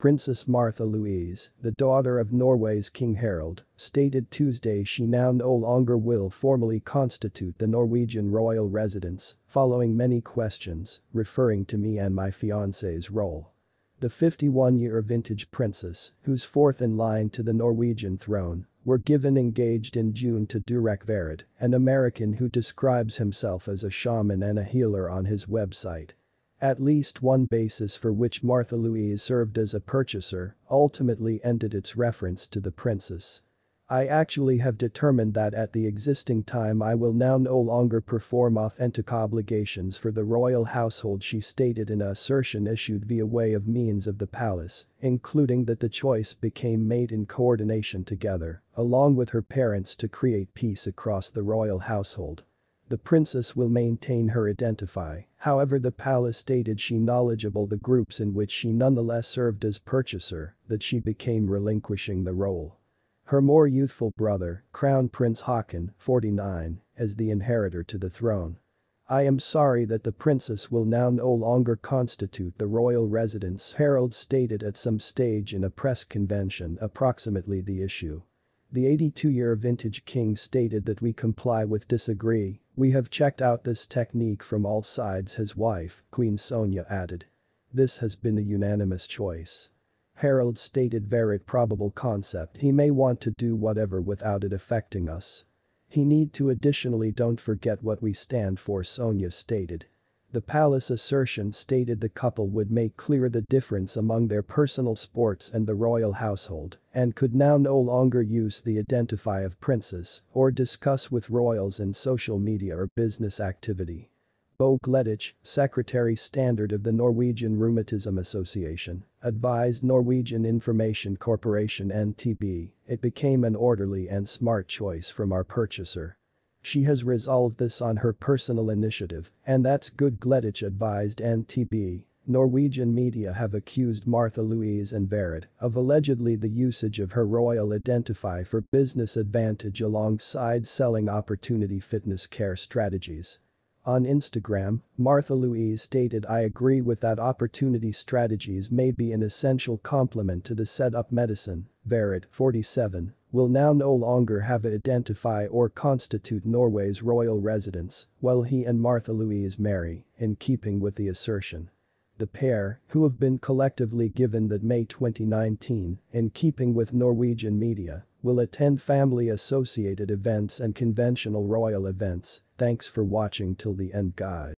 Princess Märtha Louise, the daughter of Norway's King Harald, stated Tuesday she now no longer will formally constitute the Norwegian royal residence, following many questions, referring to me and my fiancé's role. The 51-year vintage princess, who's fourth in line to the Norwegian throne, were given engaged in June to Durek Verrett, an American who describes himself as a shaman and a healer on his website. At least one basis for which Märtha Louise served as a purchaser ultimately ended its reference to the princess. I actually have determined that at the existing time I will now no longer perform authentic obligations for the royal household she stated in an assertion issued via way of means of the palace, including that the choice became made in coordination together, along with her parents to create peace across the royal household. The princess will maintain her identify, however the palace stated she knowledgeable the groups in which she nonetheless served as purchaser, that she became relinquishing the role. Her more youthful brother, Crown Prince Haakon, 49, as the inheritor to the throne. I am sorry that the princess will now no longer constitute the royal residence Harald stated at some stage in a press convention approximately the issue. The 82-year vintage king stated that we comply with disagree, we have checked out this technique from all sides his wife, Queen Sonja added. This has been a unanimous choice. Harald stated very probable concept he may want to do whatever without it affecting us. He need to additionally don't forget what we stand for Sonja stated. The palace assertion stated the couple would make clear the difference among their personal sports and the royal household and could now no longer use the identify of princes or discuss with royals in social media or business activity. Bo Gleditsch, Secretary Standard of the Norwegian Rheumatism Association, advised Norwegian Information Corporation NTB, it became an orderly and smart choice from our purchaser. She has resolved this on her personal initiative, and that's good Gleditsch advised NTB. Norwegian media have accused Märtha Louise and Verrett of allegedly the usage of her royal identify for business advantage alongside selling opportunity fitness care strategies. On Instagram, Märtha Louise stated I agree with that opportunity strategies may be an essential complement to the setup medicine, Verrett 47 will now no longer have identify or constitute Norway's royal residence, while he and Märtha Louise marry, in keeping with the assertion. The pair, who have been collectively given that May 2019, in keeping with Norwegian media, will attend family-associated events and conventional royal events, thanks for watching till the end guys.